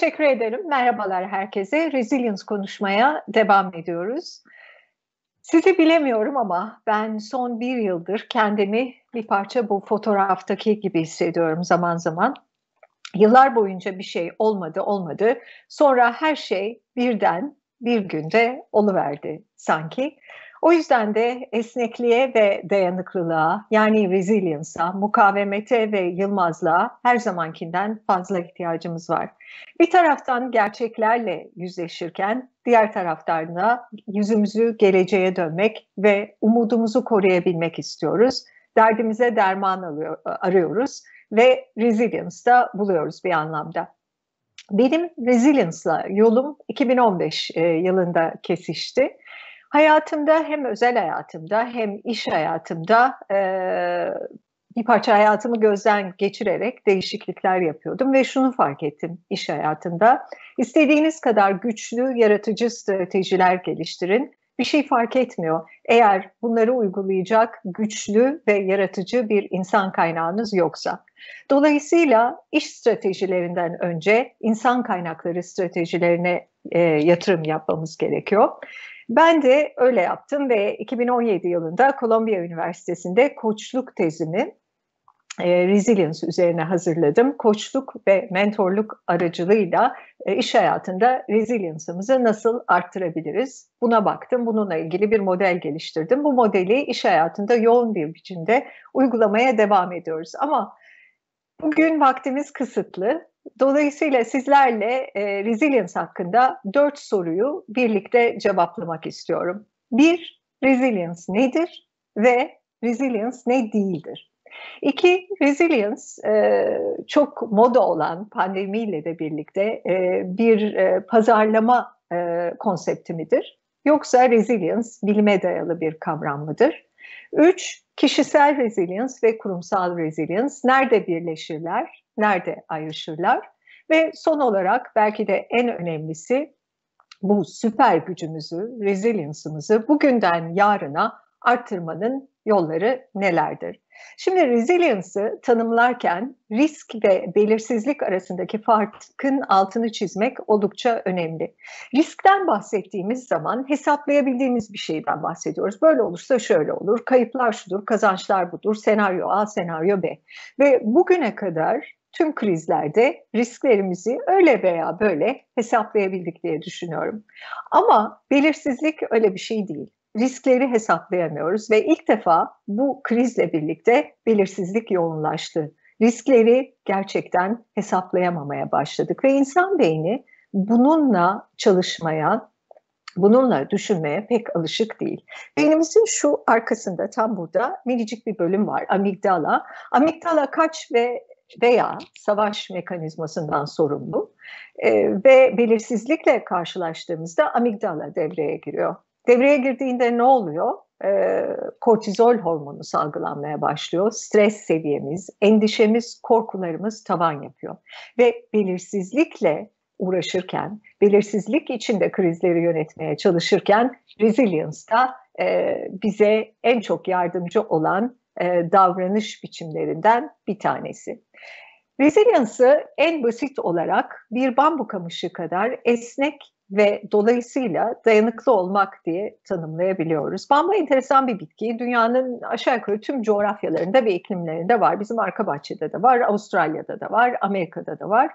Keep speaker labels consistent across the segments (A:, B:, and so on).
A: Teşekkür ederim. Merhabalar herkese. Resilience konuşmaya devam ediyoruz. Sizi bilemiyorum ama ben son bir yıldır kendimi bir parça bu fotoğraftaki gibi hissediyorum zaman zaman. Yıllar boyunca bir şey olmadı olmadı. Sonra her şey birden bir günde oluverdi sanki. O yüzden de esnekliğe ve dayanıklılığa yani resilience'a, mukavemete ve yılmazlığa her zamankinden fazla ihtiyacımız var. Bir taraftan gerçeklerle yüzleşirken diğer taraftan da yüzümüzü geleceğe dönmek ve umudumuzu koruyabilmek istiyoruz. Derdimize derman arıyoruz ve resilience'da buluyoruz bir anlamda. Benim resilience'la yolum 2015 e, yılında kesişti. Hayatımda hem özel hayatımda hem iş hayatımda e, bir parça hayatımı gözden geçirerek değişiklikler yapıyordum ve şunu fark ettim iş hayatında. İstediğiniz kadar güçlü, yaratıcı stratejiler geliştirin. Bir şey fark etmiyor. Eğer bunları uygulayacak güçlü ve yaratıcı bir insan kaynağınız yoksa. Dolayısıyla iş stratejilerinden önce insan kaynakları stratejilerine e, yatırım yapmamız gerekiyor. Ben de öyle yaptım ve 2017 yılında Columbia Üniversitesi'nde koçluk tezimi e, resilience üzerine hazırladım. Koçluk ve mentorluk aracılığıyla e, iş hayatında resilience'ımızı nasıl arttırabiliriz? Buna baktım. Bununla ilgili bir model geliştirdim. Bu modeli iş hayatında yoğun bir biçimde uygulamaya devam ediyoruz. Ama bugün vaktimiz kısıtlı. Dolayısıyla sizlerle e, resilience hakkında dört soruyu birlikte cevaplamak istiyorum. Bir, resilience nedir ve resilience ne değildir? İki, resilience e, çok moda olan pandemiyle de birlikte e, bir e, pazarlama e, konsepti midir? Yoksa resilience bilime dayalı bir kavram mıdır? Üç, kişisel resilience ve kurumsal resilience nerede birleşirler? nerede ayrışırlar? Ve son olarak belki de en önemlisi bu süper gücümüzü, resilience'ımızı bugünden yarına arttırmanın yolları nelerdir? Şimdi resilience'ı tanımlarken risk ve belirsizlik arasındaki farkın altını çizmek oldukça önemli. Riskten bahsettiğimiz zaman hesaplayabildiğimiz bir şeyden bahsediyoruz. Böyle olursa şöyle olur, kayıplar şudur, kazançlar budur, senaryo A, senaryo B. Ve bugüne kadar tüm krizlerde risklerimizi öyle veya böyle hesaplayabildik diye düşünüyorum. Ama belirsizlik öyle bir şey değil. Riskleri hesaplayamıyoruz ve ilk defa bu krizle birlikte belirsizlik yoğunlaştı. Riskleri gerçekten hesaplayamamaya başladık ve insan beyni bununla çalışmaya, bununla düşünmeye pek alışık değil. Beynimizin şu arkasında tam burada minicik bir bölüm var amigdala. Amigdala kaç ve veya savaş mekanizmasından sorumlu e, ve belirsizlikle karşılaştığımızda amigdala devreye giriyor. Devreye girdiğinde ne oluyor? E, kortizol hormonu salgılanmaya başlıyor. Stres seviyemiz, endişemiz, korkularımız tavan yapıyor. Ve belirsizlikle uğraşırken, belirsizlik içinde krizleri yönetmeye çalışırken resilience da e, bize en çok yardımcı olan e, davranış biçimlerinden bir tanesi. Resilience'ı en basit olarak bir bambu kamışı kadar esnek ve dolayısıyla dayanıklı olmak diye tanımlayabiliyoruz. Bambu enteresan bir bitki. Dünyanın aşağı yukarı tüm coğrafyalarında ve iklimlerinde var. Bizim arka bahçede de var, Avustralya'da da var, Amerika'da da var.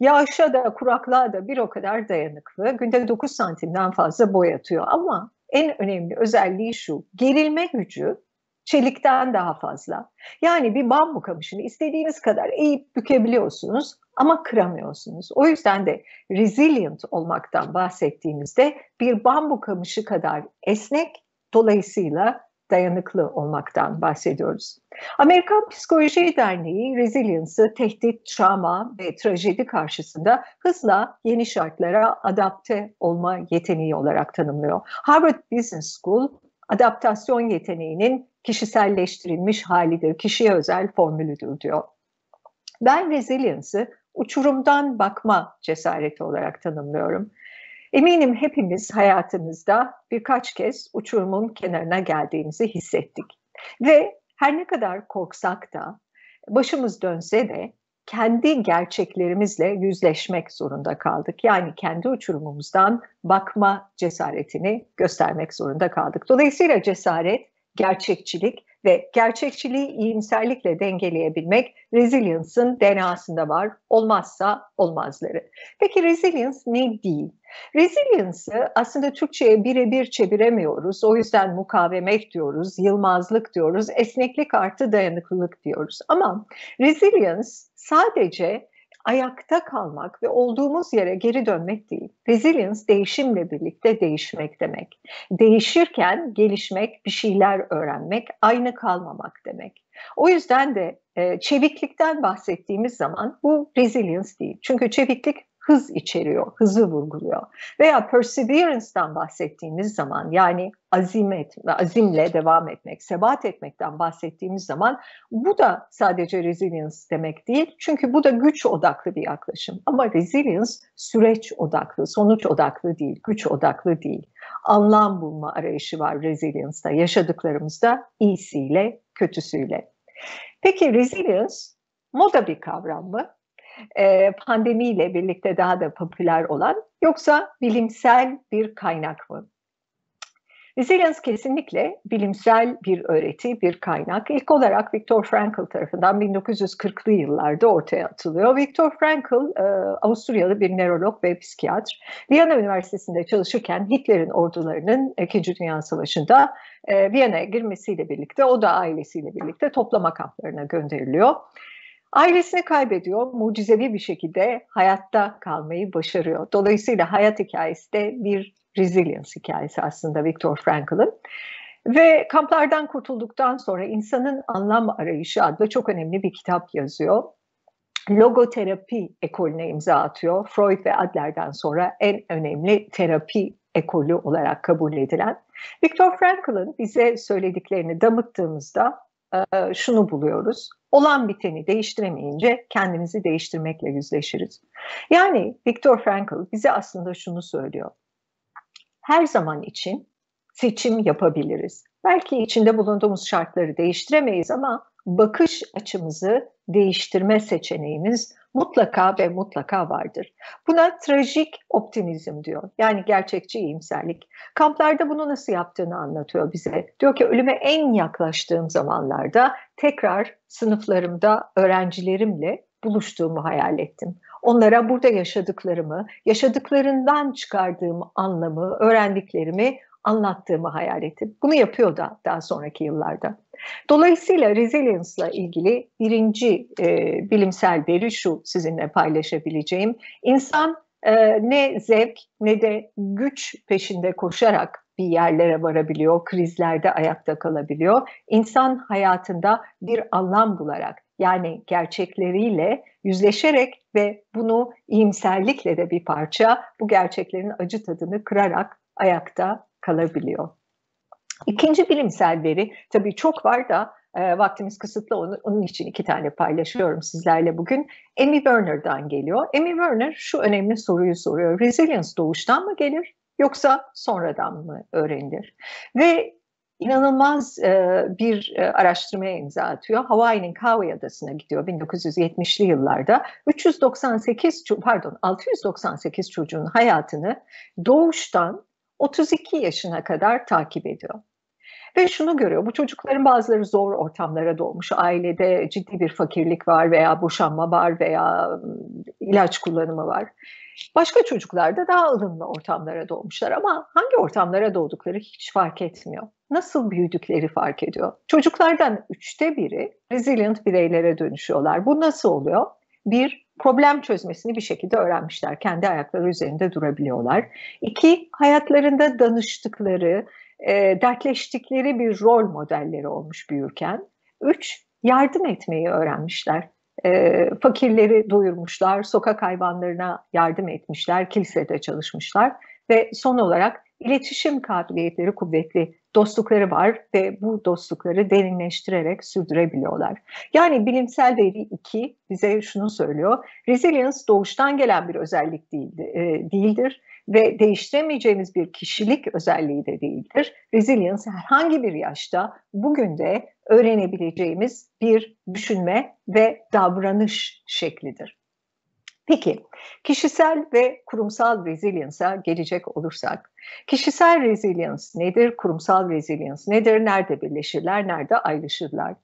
A: Yağışa da, kuraklığa da bir o kadar dayanıklı. Günde 9 santimden fazla boy atıyor ama en önemli özelliği şu, gerilme gücü çelikten daha fazla. Yani bir bambu kamışını istediğiniz kadar eğip bükebiliyorsunuz ama kıramıyorsunuz. O yüzden de resilient olmaktan bahsettiğimizde bir bambu kamışı kadar esnek dolayısıyla dayanıklı olmaktan bahsediyoruz. Amerikan Psikoloji Derneği resilience'ı tehdit, travma ve trajedi karşısında hızla yeni şartlara adapte olma yeteneği olarak tanımlıyor. Harvard Business School adaptasyon yeteneğinin kişiselleştirilmiş halidir, kişiye özel formülüdür diyor. Ben resilience'ı uçurumdan bakma cesareti olarak tanımlıyorum. Eminim hepimiz hayatımızda birkaç kez uçurumun kenarına geldiğimizi hissettik. Ve her ne kadar korksak da, başımız dönse de kendi gerçeklerimizle yüzleşmek zorunda kaldık. Yani kendi uçurumumuzdan bakma cesaretini göstermek zorunda kaldık. Dolayısıyla cesaret, gerçekçilik ve gerçekçiliği iyimserlikle dengeleyebilmek resilience'ın DNA'sında var. Olmazsa olmazları. Peki resilience ne değil? Resilience'ı aslında Türkçe'ye birebir çeviremiyoruz. O yüzden mukavemet diyoruz, yılmazlık diyoruz, esneklik artı dayanıklılık diyoruz. Ama resilience sadece ayakta kalmak ve olduğumuz yere geri dönmek değil. Resilience değişimle birlikte değişmek demek. Değişirken gelişmek, bir şeyler öğrenmek, aynı kalmamak demek. O yüzden de e, çeviklikten bahsettiğimiz zaman bu resilience değil. Çünkü çeviklik hız içeriyor, hızı vurguluyor. Veya perseverance'dan bahsettiğimiz zaman yani azim etme, azimle devam etmek, sebat etmekten bahsettiğimiz zaman bu da sadece resilience demek değil. Çünkü bu da güç odaklı bir yaklaşım. Ama resilience süreç odaklı, sonuç odaklı değil, güç odaklı değil. Anlam bulma arayışı var resilience'da, yaşadıklarımızda iyisiyle, kötüsüyle. Peki resilience moda bir kavram mı? Pandemiyle birlikte daha da popüler olan yoksa bilimsel bir kaynak mı? Resilience kesinlikle bilimsel bir öğreti, bir kaynak. İlk olarak Viktor Frankl tarafından 1940'lı yıllarda ortaya atılıyor. Viktor Frankl, Avusturyalı bir nörolog ve psikiyatr. Viyana Üniversitesi'nde çalışırken Hitler'in ordularının İkinci Dünya Savaşı'nda Viyana'ya girmesiyle birlikte, o da ailesiyle birlikte toplama kamplarına gönderiliyor. Ailesini kaybediyor, mucizevi bir şekilde hayatta kalmayı başarıyor. Dolayısıyla hayat hikayesi de bir resilience hikayesi aslında Viktor Frankl'ın. Ve kamplardan kurtulduktan sonra insanın anlam arayışı adlı çok önemli bir kitap yazıyor. Logoterapi ekolüne imza atıyor. Freud ve Adler'den sonra en önemli terapi ekolü olarak kabul edilen. Viktor Frankl'ın bize söylediklerini damıttığımızda e, şunu buluyoruz. Olan biteni değiştiremeyince kendimizi değiştirmekle yüzleşiriz. Yani Viktor Frankl bize aslında şunu söylüyor. Her zaman için seçim yapabiliriz. Belki içinde bulunduğumuz şartları değiştiremeyiz ama bakış açımızı değiştirme seçeneğimiz mutlaka ve mutlaka vardır. Buna trajik optimizm diyor. Yani gerçekçi iyimserlik. Kamplarda bunu nasıl yaptığını anlatıyor bize. Diyor ki ölüme en yaklaştığım zamanlarda tekrar sınıflarımda öğrencilerimle buluştuğumu hayal ettim. Onlara burada yaşadıklarımı, yaşadıklarından çıkardığım anlamı, öğrendiklerimi anlattığımı hayal ettim. Bunu yapıyor da daha sonraki yıllarda. Dolayısıyla resilience ile ilgili birinci e, bilimsel veri şu sizinle paylaşabileceğim. İnsan e, ne zevk ne de güç peşinde koşarak bir yerlere varabiliyor, krizlerde ayakta kalabiliyor. İnsan hayatında bir anlam bularak yani gerçekleriyle yüzleşerek ve bunu iyimserlikle de bir parça bu gerçeklerin acı tadını kırarak ayakta kalabiliyor. İkinci bilimsel veri, tabii çok var da e, vaktimiz kısıtlı, onu, onun için iki tane paylaşıyorum sizlerle bugün. Amy Werner'dan geliyor. Amy Werner şu önemli soruyu soruyor. Resilience doğuştan mı gelir yoksa sonradan mı öğrenilir? Ve inanılmaz e, bir e, araştırmaya imza atıyor. Hawaii'nin Kauai adasına gidiyor 1970'li yıllarda. 398 pardon 698 çocuğun hayatını doğuştan 32 yaşına kadar takip ediyor. Ve şunu görüyor, bu çocukların bazıları zor ortamlara doğmuş, ailede ciddi bir fakirlik var veya boşanma var veya ilaç kullanımı var. Başka çocuklar da daha ılımlı ortamlara doğmuşlar ama hangi ortamlara doğdukları hiç fark etmiyor. Nasıl büyüdükleri fark ediyor. Çocuklardan üçte biri resilient bireylere dönüşüyorlar. Bu nasıl oluyor? Bir, problem çözmesini bir şekilde öğrenmişler. Kendi ayakları üzerinde durabiliyorlar. İki, hayatlarında danıştıkları, e, dertleştikleri bir rol modelleri olmuş büyürken. Üç, yardım etmeyi öğrenmişler. E, fakirleri doyurmuşlar, sokak hayvanlarına yardım etmişler, kilisede çalışmışlar ve son olarak iletişim kabiliyetleri kuvvetli dostlukları var ve bu dostlukları derinleştirerek sürdürebiliyorlar. Yani bilimsel veri 2 bize şunu söylüyor. Resilience doğuştan gelen bir özellik. E, değildir. ve değiştiremeyeceğimiz bir kişilik özelliği de değildir. Resilience herhangi bir yaşta bugün de öğrenebileceğimiz bir düşünme ve davranış şeklidir. Peki, kişisel ve kurumsal resilience'a gelecek olursak, kişisel resilience nedir, kurumsal resilience nedir, nerede birleşirler, nerede ayrışırlar?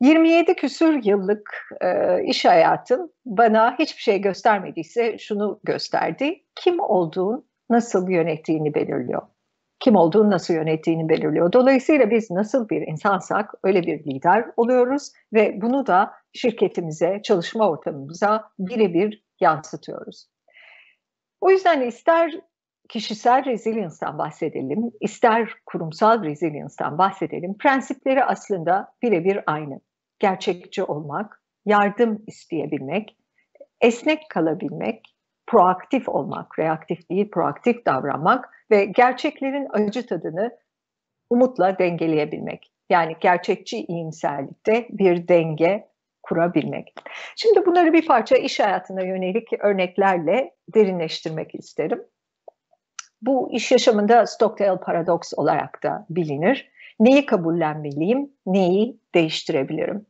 A: 27 küsür yıllık e, iş hayatım bana hiçbir şey göstermediyse şunu gösterdi. Kim olduğun nasıl yönettiğini belirliyor. Kim olduğunu nasıl yönettiğini belirliyor. Dolayısıyla biz nasıl bir insansak öyle bir lider oluyoruz ve bunu da şirketimize, çalışma ortamımıza birebir yansıtıyoruz. O yüzden ister kişisel resilience'dan bahsedelim, ister kurumsal resilience'dan bahsedelim. Prensipleri aslında birebir aynı. Gerçekçi olmak, yardım isteyebilmek, esnek kalabilmek, proaktif olmak, reaktif değil proaktif davranmak ve gerçeklerin acı tadını umutla dengeleyebilmek. Yani gerçekçi iyimserlikte bir denge kurabilmek. Şimdi bunları bir parça iş hayatına yönelik örneklerle derinleştirmek isterim. Bu iş yaşamında Stockdale paradoks olarak da bilinir. Neyi kabullenmeliyim, neyi değiştirebilirim?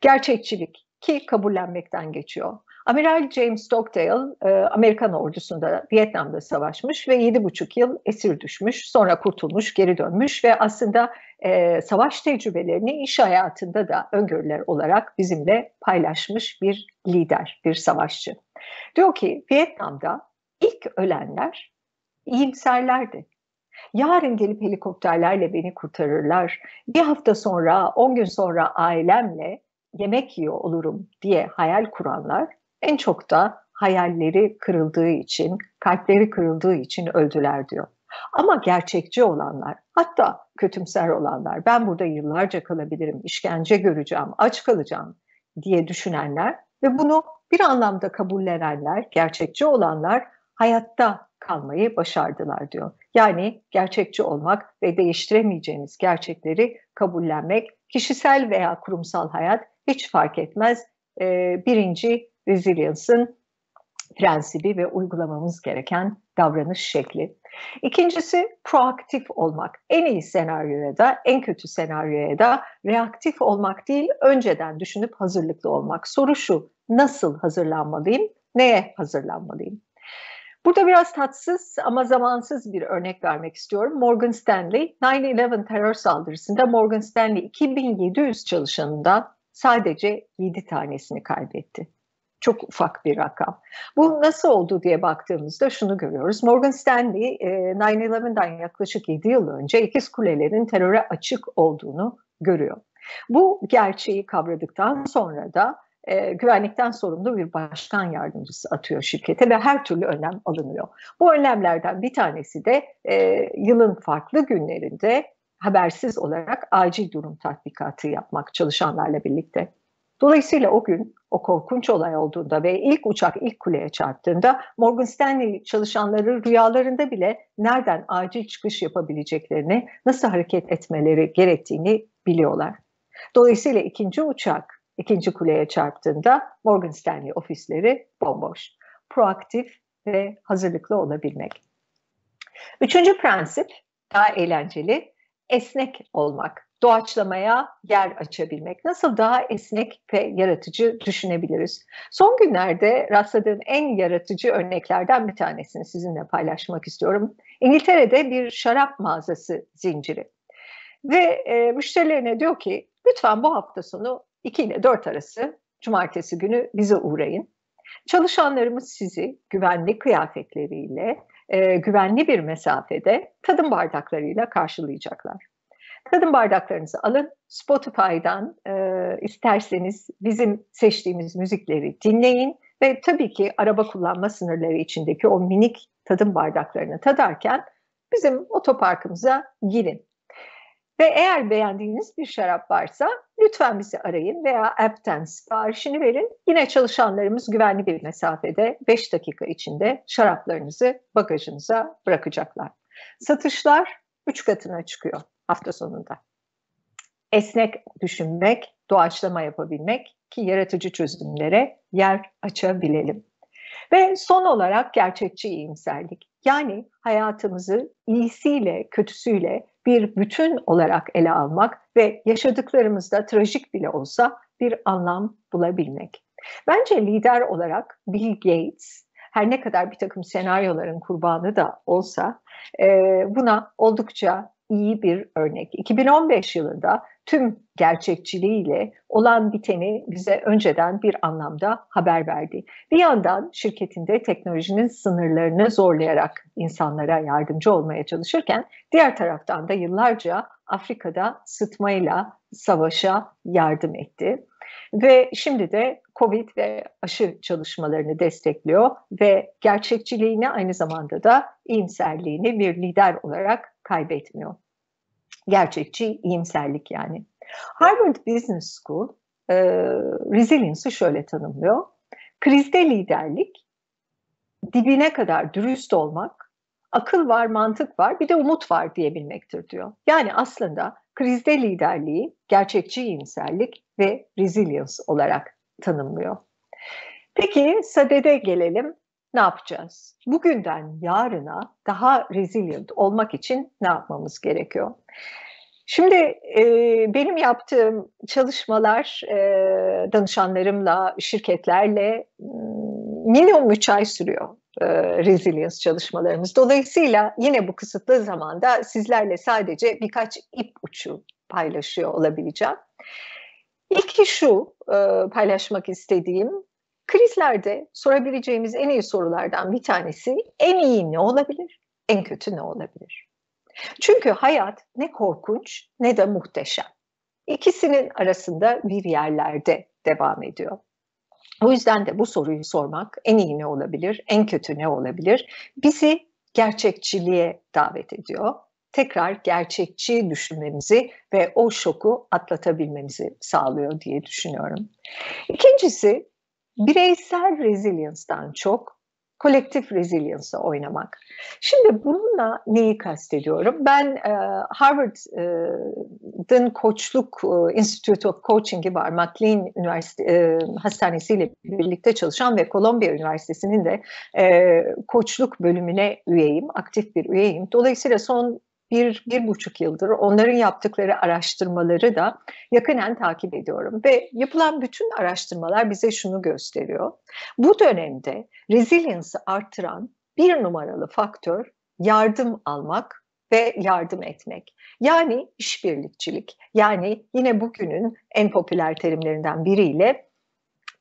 A: Gerçekçilik ki kabullenmekten geçiyor. Amiral James Stockdale e, Amerikan ordusunda Vietnam'da savaşmış ve 7,5 yıl esir düşmüş. Sonra kurtulmuş, geri dönmüş ve aslında e, savaş tecrübelerini iş hayatında da öngörüler olarak bizimle paylaşmış bir lider, bir savaşçı. Diyor ki Vietnam'da ilk ölenler iyimserlerdi. Yarın gelip helikopterlerle beni kurtarırlar. Bir hafta sonra, on gün sonra ailemle yemek yiyor olurum diye hayal kuranlar en çok da hayalleri kırıldığı için, kalpleri kırıldığı için öldüler diyor. Ama gerçekçi olanlar, hatta kötümser olanlar, ben burada yıllarca kalabilirim, işkence göreceğim, aç kalacağım diye düşünenler ve bunu bir anlamda kabullenenler, gerçekçi olanlar hayatta kalmayı başardılar diyor. Yani gerçekçi olmak ve değiştiremeyeceğiniz gerçekleri kabullenmek, kişisel veya kurumsal hayat hiç fark etmez. Ee, birinci resilience'ın prensibi ve uygulamamız gereken davranış şekli. İkincisi proaktif olmak. En iyi senaryoya da en kötü senaryoya da reaktif olmak değil, önceden düşünüp hazırlıklı olmak. Soru şu, nasıl hazırlanmalıyım, neye hazırlanmalıyım? Burada biraz tatsız ama zamansız bir örnek vermek istiyorum. Morgan Stanley, 9-11 terör saldırısında Morgan Stanley 2700 çalışanından sadece 7 tanesini kaybetti. Çok ufak bir rakam. Bu nasıl oldu diye baktığımızda şunu görüyoruz. Morgan Stanley 9-11'den e, yaklaşık 7 yıl önce ikiz kulelerin teröre açık olduğunu görüyor. Bu gerçeği kavradıktan sonra da e, güvenlikten sorumlu bir başkan yardımcısı atıyor şirkete ve her türlü önlem alınıyor. Bu önlemlerden bir tanesi de e, yılın farklı günlerinde habersiz olarak acil durum tatbikatı yapmak çalışanlarla birlikte. Dolayısıyla o gün o korkunç olay olduğunda ve ilk uçak ilk kuleye çarptığında Morgan Stanley çalışanları rüyalarında bile nereden acil çıkış yapabileceklerini, nasıl hareket etmeleri gerektiğini biliyorlar. Dolayısıyla ikinci uçak ikinci kuleye çarptığında Morgan Stanley ofisleri bomboş. Proaktif ve hazırlıklı olabilmek. Üçüncü prensip daha eğlenceli, esnek olmak doğaçlamaya yer açabilmek. Nasıl daha esnek ve yaratıcı düşünebiliriz? Son günlerde rastladığım en yaratıcı örneklerden bir tanesini sizinle paylaşmak istiyorum. İngiltere'de bir şarap mağazası zinciri. Ve e, müşterilerine diyor ki lütfen bu hafta sonu 2 ile 4 arası cumartesi günü bize uğrayın. Çalışanlarımız sizi güvenli kıyafetleriyle, e, güvenli bir mesafede tadım bardaklarıyla karşılayacaklar. Tadım bardaklarınızı alın. Spotify'dan e, isterseniz bizim seçtiğimiz müzikleri dinleyin ve tabii ki araba kullanma sınırları içindeki o minik tadım bardaklarını tadarken bizim otoparkımıza girin. Ve eğer beğendiğiniz bir şarap varsa lütfen bizi arayın veya app'ten siparişini verin. Yine çalışanlarımız güvenli bir mesafede 5 dakika içinde şaraplarınızı bagajınıza bırakacaklar. Satışlar 3 katına çıkıyor hafta sonunda. Esnek düşünmek, doğaçlama yapabilmek ki yaratıcı çözümlere yer açabilelim. Ve son olarak gerçekçi iyimserlik. Yani hayatımızı iyisiyle kötüsüyle bir bütün olarak ele almak ve yaşadıklarımızda trajik bile olsa bir anlam bulabilmek. Bence lider olarak Bill Gates her ne kadar bir takım senaryoların kurbanı da olsa buna oldukça iyi bir örnek. 2015 yılında tüm gerçekçiliğiyle olan biteni bize önceden bir anlamda haber verdi. Bir yandan şirketinde teknolojinin sınırlarını zorlayarak insanlara yardımcı olmaya çalışırken diğer taraftan da yıllarca Afrika'da sıtmayla savaşa yardım etti. Ve şimdi de COVID ve aşı çalışmalarını destekliyor ve gerçekçiliğini aynı zamanda da iyimserliğini bir lider olarak kaybetmiyor. Gerçekçi iyimserlik yani. Harvard Business School e, resilience'ı şöyle tanımlıyor. Krizde liderlik, dibine kadar dürüst olmak, akıl var, mantık var, bir de umut var diyebilmektir diyor. Yani aslında krizde liderliği gerçekçi iyimserlik ve resilience olarak tanımlıyor. Peki sadede gelelim. Ne yapacağız? Bugünden yarına daha resilient olmak için ne yapmamız gerekiyor? Şimdi e, benim yaptığım çalışmalar e, danışanlarımla, şirketlerle minimum 3 ay sürüyor e, resilience çalışmalarımız. Dolayısıyla yine bu kısıtlı zamanda sizlerle sadece birkaç ip uçu paylaşıyor olabileceğim. İlki şu e, paylaşmak istediğim, krizlerde sorabileceğimiz en iyi sorulardan bir tanesi en iyi ne olabilir, en kötü ne olabilir? Çünkü hayat ne korkunç ne de muhteşem. İkisinin arasında bir yerlerde devam ediyor. O yüzden de bu soruyu sormak en iyi ne olabilir, en kötü ne olabilir bizi gerçekçiliğe davet ediyor. Tekrar gerçekçi düşünmemizi ve o şoku atlatabilmemizi sağlıyor diye düşünüyorum. İkincisi bireysel resilience'dan çok kolektif resilience'a oynamak. Şimdi bununla neyi kastediyorum? Ben e, Harvard'ın koçluk e, Institute of Coaching'i var. McLean Üniversite e, Hastanesi ile birlikte çalışan ve Columbia Üniversitesi'nin de e, koçluk bölümüne üyeyim, aktif bir üyeyim. Dolayısıyla son bir, bir buçuk yıldır onların yaptıkları araştırmaları da yakinen takip ediyorum. Ve yapılan bütün araştırmalar bize şunu gösteriyor. Bu dönemde resilience'ı arttıran bir numaralı faktör yardım almak ve yardım etmek. Yani işbirlikçilik. Yani yine bugünün en popüler terimlerinden biriyle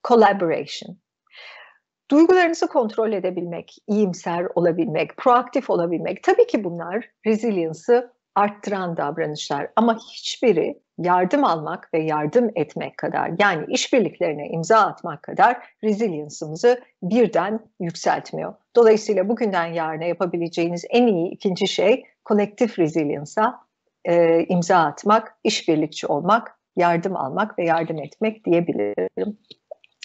A: collaboration. Duygularınızı kontrol edebilmek, iyimser olabilmek, proaktif olabilmek tabii ki bunlar resilience'ı arttıran davranışlar ama hiçbiri yardım almak ve yardım etmek kadar yani işbirliklerine imza atmak kadar resilience'ımızı birden yükseltmiyor. Dolayısıyla bugünden yarına yapabileceğiniz en iyi ikinci şey kolektif resilience'a e, imza atmak, işbirlikçi olmak, yardım almak ve yardım etmek diyebilirim.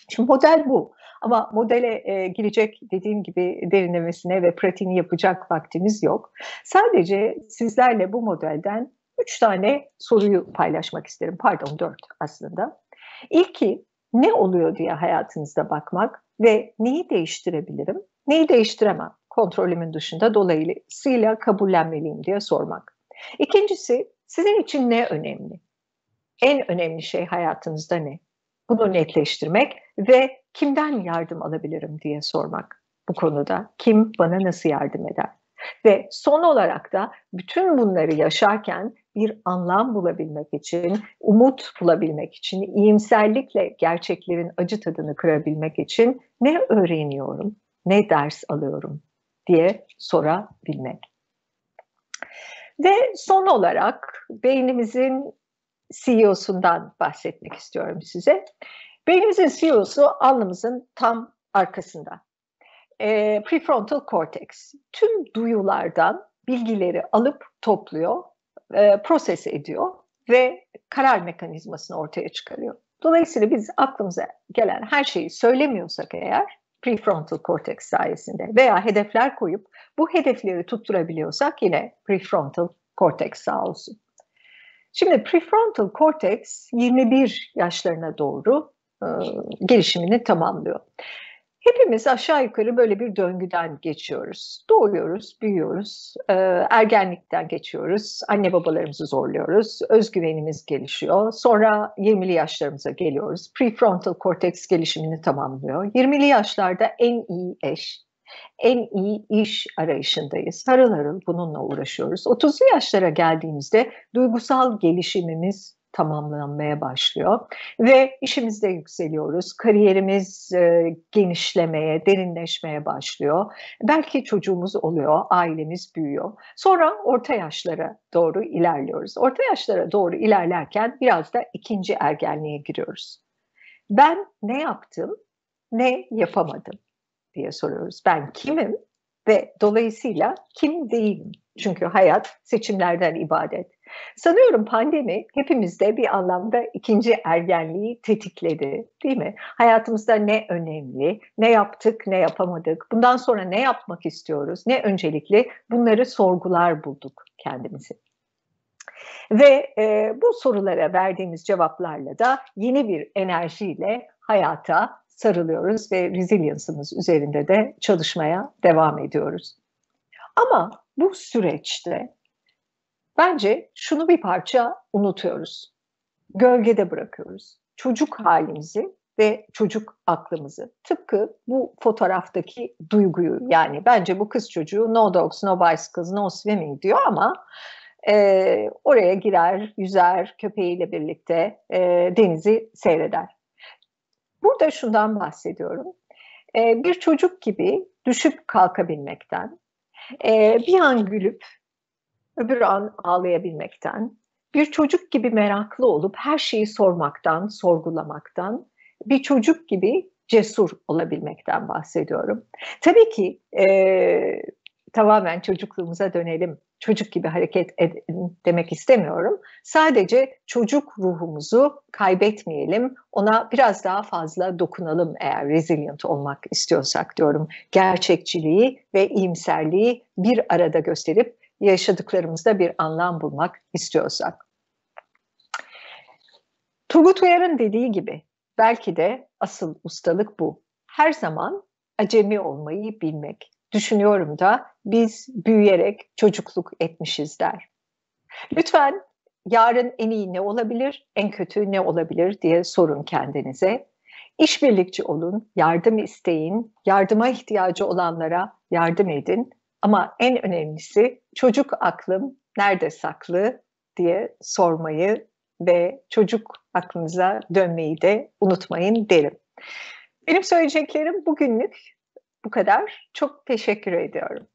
A: Şimdi model bu. Ama modele e, girecek dediğim gibi derinlemesine ve pratiğini yapacak vaktimiz yok. Sadece sizlerle bu modelden üç tane soruyu paylaşmak isterim. Pardon dört aslında. İlki ne oluyor diye hayatınızda bakmak ve neyi değiştirebilirim, neyi değiştiremem kontrolümün dışında dolayısıyla kabullenmeliyim diye sormak. İkincisi sizin için ne önemli? En önemli şey hayatınızda ne? Bunu netleştirmek ve kimden yardım alabilirim diye sormak bu konuda. Kim bana nasıl yardım eder? Ve son olarak da bütün bunları yaşarken bir anlam bulabilmek için, umut bulabilmek için, iyimserlikle gerçeklerin acı tadını kırabilmek için ne öğreniyorum, ne ders alıyorum diye sorabilmek. Ve son olarak beynimizin CEO'sundan bahsetmek istiyorum size. Beynimizin CEO'su alnımızın tam arkasında. E, prefrontal cortex tüm duyulardan bilgileri alıp topluyor, e, proses ediyor ve karar mekanizmasını ortaya çıkarıyor. Dolayısıyla biz aklımıza gelen her şeyi söylemiyorsak eğer prefrontal cortex sayesinde veya hedefler koyup bu hedefleri tutturabiliyorsak yine prefrontal cortex sağ olsun. Şimdi prefrontal cortex 21 yaşlarına doğru e, gelişimini tamamlıyor. Hepimiz aşağı yukarı böyle bir döngüden geçiyoruz. Doğuyoruz, büyüyoruz, e, ergenlikten geçiyoruz, anne babalarımızı zorluyoruz, özgüvenimiz gelişiyor. Sonra 20'li yaşlarımıza geliyoruz. Prefrontal korteks gelişimini tamamlıyor. 20'li yaşlarda en iyi eş, en iyi iş arayışındayız. Harıl harıl bununla uğraşıyoruz. 30'lu yaşlara geldiğimizde duygusal gelişimimiz tamamlanmaya başlıyor ve işimizde yükseliyoruz. Kariyerimiz e, genişlemeye, derinleşmeye başlıyor. Belki çocuğumuz oluyor, ailemiz büyüyor. Sonra orta yaşlara doğru ilerliyoruz. Orta yaşlara doğru ilerlerken biraz da ikinci ergenliğe giriyoruz. Ben ne yaptım, ne yapamadım diye soruyoruz. Ben kimim ve dolayısıyla kim değilim? Çünkü hayat seçimlerden ibadet. Sanıyorum pandemi hepimizde bir anlamda ikinci ergenliği tetikledi değil mi? Hayatımızda ne önemli, ne yaptık, ne yapamadık, bundan sonra ne yapmak istiyoruz, ne öncelikli bunları sorgular bulduk kendimizi. Ve e, bu sorulara verdiğimiz cevaplarla da yeni bir enerjiyle hayata sarılıyoruz ve resilience'ımız üzerinde de çalışmaya devam ediyoruz. Ama bu süreçte bence şunu bir parça unutuyoruz. Gölgede bırakıyoruz. Çocuk halimizi ve çocuk aklımızı. Tıpkı bu fotoğraftaki duyguyu yani bence bu kız çocuğu no dogs, no bicycles, no swimming diyor ama e, oraya girer, yüzer köpeğiyle birlikte e, denizi seyreder. Burada şundan bahsediyorum. E, bir çocuk gibi düşüp kalkabilmekten, e, bir an gülüp öbür an ağlayabilmekten, bir çocuk gibi meraklı olup her şeyi sormaktan, sorgulamaktan, bir çocuk gibi cesur olabilmekten bahsediyorum. Tabii ki e, tamamen çocukluğumuza dönelim, çocuk gibi hareket edin demek istemiyorum. Sadece çocuk ruhumuzu kaybetmeyelim, ona biraz daha fazla dokunalım eğer resilient olmak istiyorsak diyorum. Gerçekçiliği ve iyimserliği bir arada gösterip yaşadıklarımızda bir anlam bulmak istiyorsak. Turgut Uyar'ın dediği gibi belki de asıl ustalık bu. Her zaman acemi olmayı bilmek. Düşünüyorum da biz büyüyerek çocukluk etmişiz der. Lütfen yarın en iyi ne olabilir, en kötü ne olabilir diye sorun kendinize. İşbirlikçi olun, yardım isteyin, yardıma ihtiyacı olanlara yardım edin. Ama en önemlisi çocuk aklım nerede saklı diye sormayı ve çocuk aklınıza dönmeyi de unutmayın derim. Benim söyleyeceklerim bugünlük bu kadar. Çok teşekkür ediyorum.